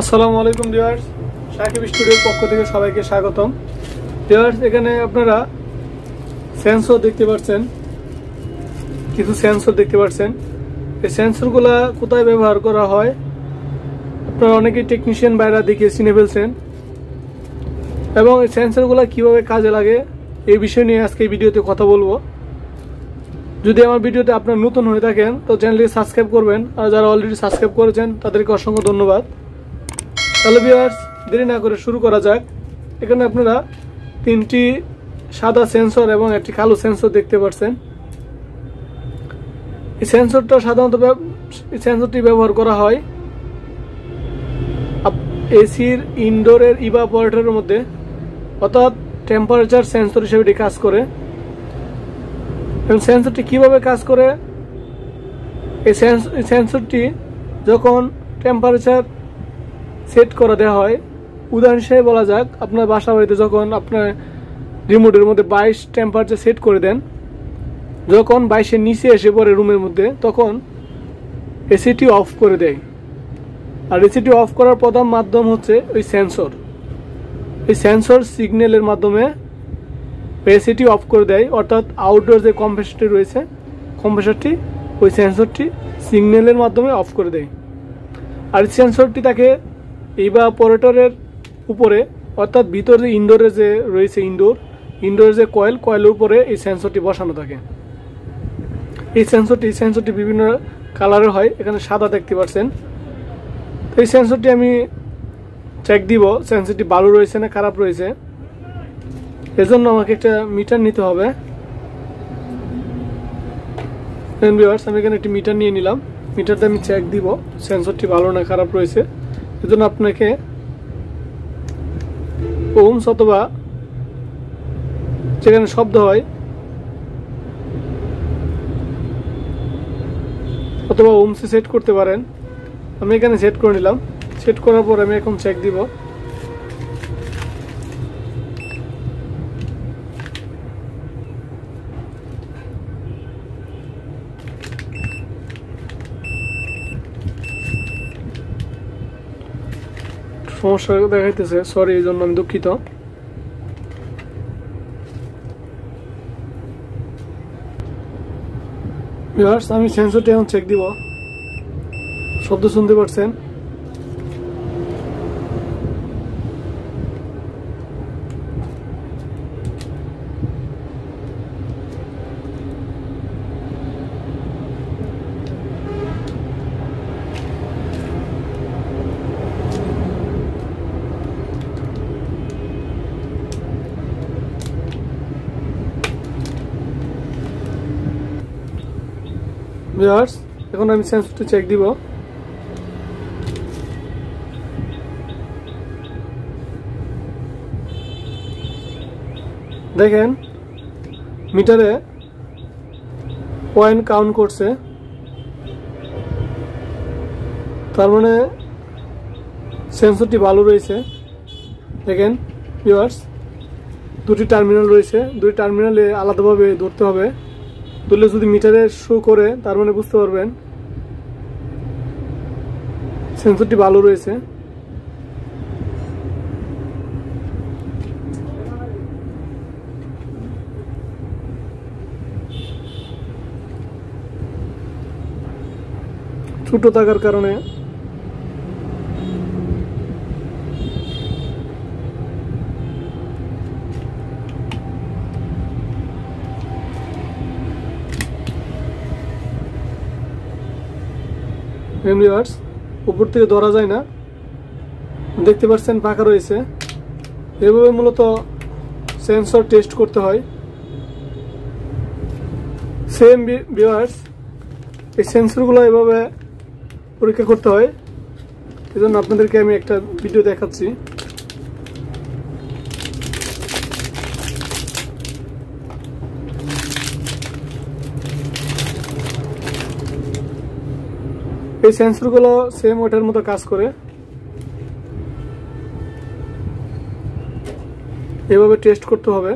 আসসালামু আলাইকুম ভিউয়ার্স সাকিব স্টুডিওর পক্ষ থেকে সবাইকে স্বাগতম। ভিউয়ার্স এখানে আপনারা সেন্সর দেখতে পাচ্ছেন। কিছু সেন্সর দেখতে পাচ্ছেন। এই সেন্সরগুলা কোথায় ব্যবহার করা হয়? আপনারা অনেকেই টেকনিশিয়ান বাইরা দেখে চিনে ফেলছেন। এবং এই সেন্সরগুলো কীভাবে কাজে লাগে, এই বিষয় নিয়ে আজকে এই ভিডিওতে কথা বলব। যদি আমার ভিডিওতে আপনার নতুন হয়ে থাকেন, তো চ্যানেলটি সাবস্ক্রাইব করবেন। আর যারা অলরেডি সাবস্ক্রাইব করেছেন, তাদেরকে অসংখ্য ধন্যবাদ। তাহলে ভিউয়ার্স দেরি না করে শুরু করা যাক। এখানে আপনারা তিনটি সাদা সেন্সর এবং একটি কালো সেন্সর দেখতে পাচ্ছেন এই সেন্সরটা সাধারণত সেন্সরটি ব্যবহার করা হয় এসির ইনডোরের ইভাপোরেটরের মধ্যে, অর্থাৎ টেম্পারেচার সেন্সর হিসেবে এটি কাজ করে। এবং সেন্সরটি কীভাবে কাজ করে? এই সেন্সরটি যখন টেম্পারেচার সেট করে দেওয়া হয়। উদাহরণ হিসেবে বলা যাক, আপনার বাসা বাড়িতে যখন আপনার রিমোটের মধ্যে বাইশ টেম্পারেচার সেট করে দেন, যখন বাইশের নিচে এসে পড়ে রুমের মধ্যে, তখন এসিটি অফ করে দেয়। আর এসিটি অফ করার প্রধান মাধ্যম হচ্ছে ওই সেন্সর এই সেন্সর সিগন্যালের মাধ্যমে এসিটি অফ করে দেয়, অর্থাৎ আউটডোর যে কম্প্রেসারটি রয়েছে কম্প্রেসারটি ওই সেন্সরটি সিগন্যালের মাধ্যমে অফ করে দেয়। আর সেন্সরটি তাকে ইভাপোরেটরের উপরে, অর্থাৎ ভিতরে যে ইনডোরে যে রয়েছে ইনডোর ইনডোরের যে কয়েল, কয়েলের উপরে এই সেন্সরটি বসানো থাকে। এই সেন্সরটি সেন্সরটি বিভিন্ন কালারের হয়, এখানে সাদা দেখতে পাচ্ছেন। তো এই সেন্সরটি আমি চেক দিব সেন্সরটি ভালো রয়েছে না খারাপ রয়েছে। এজন্য আমাকে একটা মিটার নিতে হবে। আমি এখানে একটি মিটার নিয়ে নিলাম। মিটারটা আমি চেক দিব সেন্সরটি ভালো না খারাপ রয়েছে। এজন্য আপনাকে ওমস অথবা যেখানে শব্দ হয়, অথবা ওমসে সেট করতে পারেন। আমি এখানে সেট করে নিলাম। সেট করার পর আমি এখন চেক দিব। সমস্যা দেখাইতেছে। সরি এই জন্য আমি দুঃখিত। আমি সেন্সরটি এখন চেক দিব। শব্দ শুনতে পাচ্ছেন ভিউয়ার্স এখন আমি সেন্সরটি চেক দিব। দেখেন মিটারে পয়েন্ট কাউন্ট করছে। তার মানে সেন্সরটি ভালো রয়েছে। দেখেন ভিউয়ার্স দুটি টার্মিনাল রয়েছে। দুটি টার্মিনালে আলাদাভাবে ধরতে হবে। ধরলে যদি মিটারে শো করে, তার মানে বুঝতে পারবেন সেন্সরটি ভালো রয়েছে। ছোট থাকার কারণে ভিউয়ার্স উপর থেকে ধরা যায় না। দেখতে পাচ্ছেন ফাঁকা রয়েছে। এভাবে মূলত সেন্সর টেস্ট করতে হয়। সেম ভিওয়ার্স এই সেন্সরগুলো এভাবে পরীক্ষা করতে হয়। এই জন্য আপনাদেরকে আমি একটা ভিডিও দেখাচ্ছি। এই সেন্সরগুলো সেম ওটার মতো কাজ করে। এভাবে টেস্ট করতে হবে।